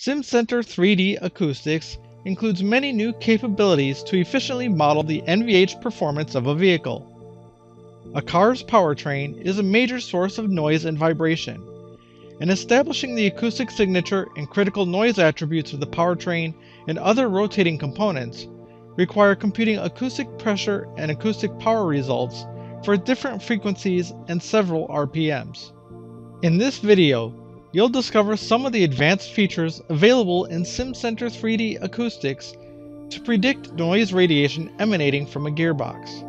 SimCenter 3D Acoustics includes many new capabilities to efficiently model the NVH performance of a vehicle. A car's powertrain is a major source of noise and vibration, and establishing the acoustic signature and critical noise attributes of the powertrain and other rotating components require computing acoustic pressure and acoustic power results for different frequencies and several RPMs. In this video, you'll discover some of the advanced features available in SimCenter 3D Acoustics to predict noise radiation emanating from a gearbox.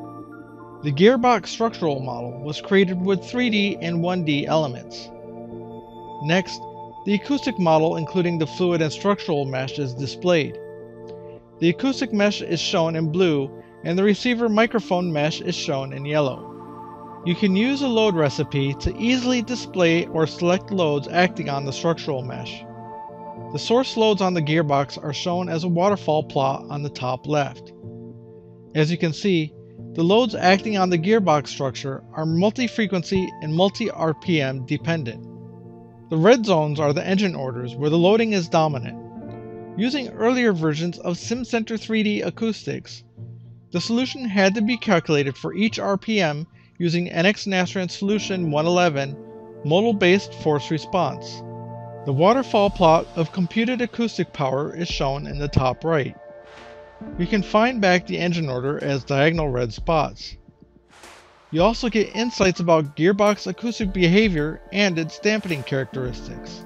The gearbox structural model was created with 3D and 1D elements. Next, the acoustic model including the fluid and structural mesh is displayed. The acoustic mesh is shown in blue and the receiver microphone mesh is shown in yellow. You can use a load recipe to easily display or select loads acting on the structural mesh. The source loads on the gearbox are shown as a waterfall plot on the top left. As you can see, the loads acting on the gearbox structure are multi-frequency and multi-RPM dependent. The red zones are the engine orders where the loading is dominant. Using earlier versions of SimCenter 3D Acoustics, the solution had to be calculated for each RPM using NX Nastran Solution 111 modal-based force response. The waterfall plot of computed acoustic power is shown in the top right. You can find back the engine order as diagonal red spots. You also get insights about gearbox acoustic behavior and its dampening characteristics.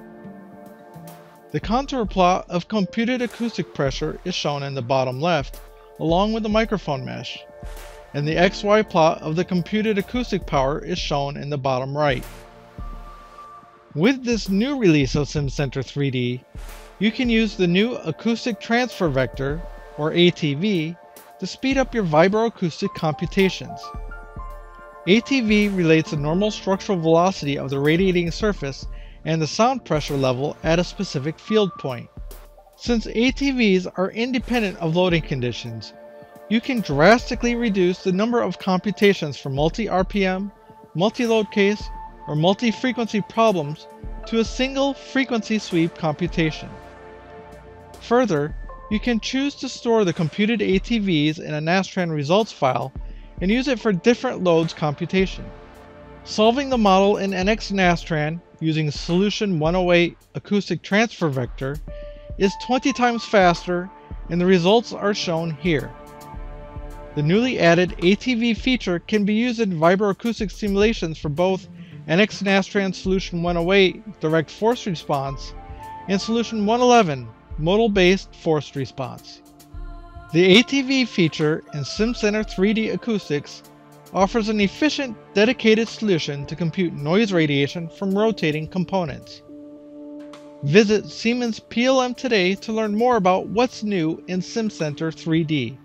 The contour plot of computed acoustic pressure is shown in the bottom left, along with the microphone mesh and the XY plot of the computed acoustic power is shown in the bottom right. With this new release of SimCenter 3D, you can use the new Acoustic Transfer Vector, or ATV, to speed up your vibroacoustic computations. ATV relates the normal structural velocity of the radiating surface and the sound pressure level at a specific field point. Since ATVs are independent of loading conditions, you can drastically reduce the number of computations for multi-RPM, multi-load case, or multi-frequency problems to a single frequency sweep computation. Further, you can choose to store the computed ATVs in a Nastran results file and use it for different loads computation. Solving the model in NX Nastran using Solution 108 Acoustic Transfer Vector is 20 times faster and the results are shown here. The newly added ATV feature can be used in vibroacoustic simulations for both NX Nastran Solution 108 Direct Force Response and Solution 111 Modal-Based Forced Response. The ATV feature in SimCenter 3D Acoustics offers an efficient, dedicated solution to compute noise radiation from rotating components. Visit Siemens PLM today to learn more about what's new in SimCenter 3D.